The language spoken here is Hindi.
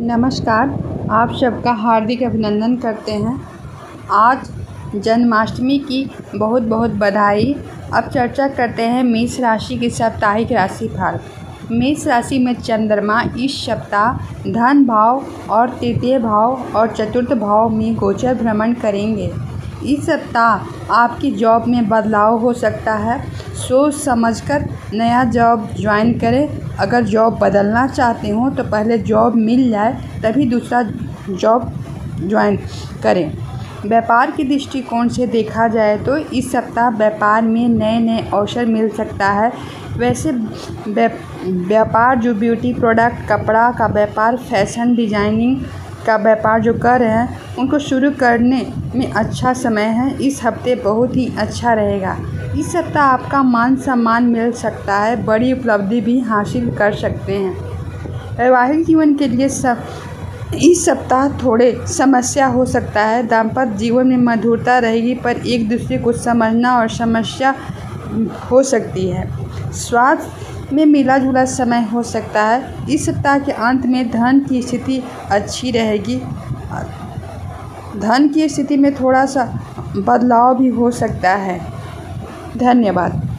नमस्कार, आप सबका हार्दिक अभिनंदन करते हैं। आज जन्माष्टमी की बहुत बहुत बधाई। अब चर्चा करते हैं मेष राशि की साप्ताहिक राशि फल मेष राशि में चंद्रमा इस सप्ताह धन भाव और तृतीय भाव और चतुर्थ भाव में गोचर भ्रमण करेंगे। इस सप्ताह आपकी जॉब में बदलाव हो सकता है। सोच समझकर नया जॉब ज्वाइन करें। अगर जॉब बदलना चाहते हो तो पहले जॉब मिल जाए, तभी दूसरा जॉब ज्वाइन करें। व्यापार के दृष्टिकोण से देखा जाए तो इस सप्ताह व्यापार में नए नए अवसर मिल सकता है। वैसे व्यापार जो ब्यूटी प्रोडक्ट, कपड़ा का व्यापार, फ़ैशन, डिज़ाइनिंग का व्यापार जो कर रहे हैं, उनको शुरू करने में अच्छा समय है। इस हफ़्ते बहुत ही अच्छा रहेगा। इस सप्ताह आपका मान सम्मान मिल सकता है। बड़ी उपलब्धि भी हासिल कर सकते हैं। वैवाहिक जीवन के लिए सब, इस सप्ताह थोड़े समस्या हो सकता है। दाम्पत्य जीवन में मधुरता रहेगी, पर एक दूसरे को समझना और समस्या हो सकती है। स्वास्थ्य में मिला जुला समय हो सकता है। इस सप्ताह के अंत में धन की स्थिति अच्छी रहेगी। धन की स्थिति में थोड़ा सा बदलाव भी हो सकता है। धन्यवाद।